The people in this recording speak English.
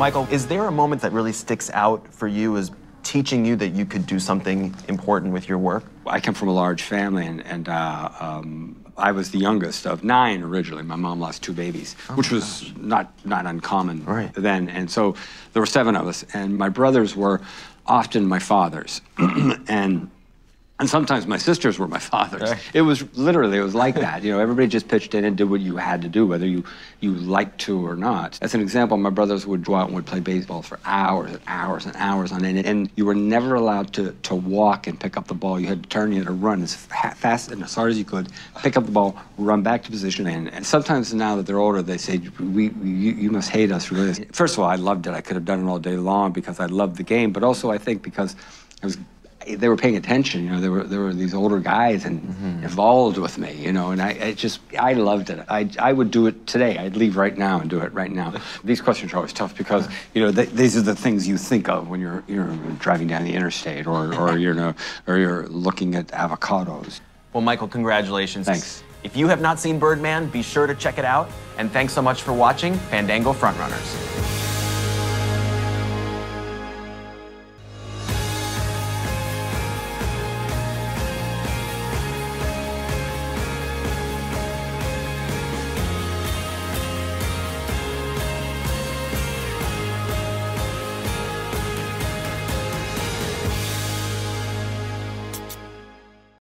Michael, is there a moment that really sticks out for you as teaching you that you could do something important with your work? I come from a large family, and, and uh, um, I was the youngest of nine originally. My mom lost two babies, Oh which was not not uncommon Right. then. And so there were seven of us, and my brothers were often my fathers, and. And sometimes my sisters were my fathers. It was literally, it was like that. You know, everybody just pitched in and did what you had to do, whether you, you liked to or not. As an example, my brothers would go out and would play baseball for hours and hours and hours on end. And you were never allowed to, to walk and pick up the ball. You had to turn, you had to run as fast and as hard as you could, pick up the ball, run back to position. And, and sometimes now that they're older, they say, we, we, you, you must hate us for this. First of all, I loved it. I could have done it all day long because I loved the game, but also I think because I was they were paying attention. You know, there were there were these older guys and mm-hmm. involved with me. You know, and I, I just I loved it. I I would do it today. I'd leave right now and do it right now. These questions are always tough because you know th- these are the things you think of when you're you're driving down the interstate or or you're you know, or you're looking at avocados. Well, Michael, congratulations. Thanks. If you have not seen Birdman, be sure to check it out. And thanks so much for watching Fandango Frontrunners.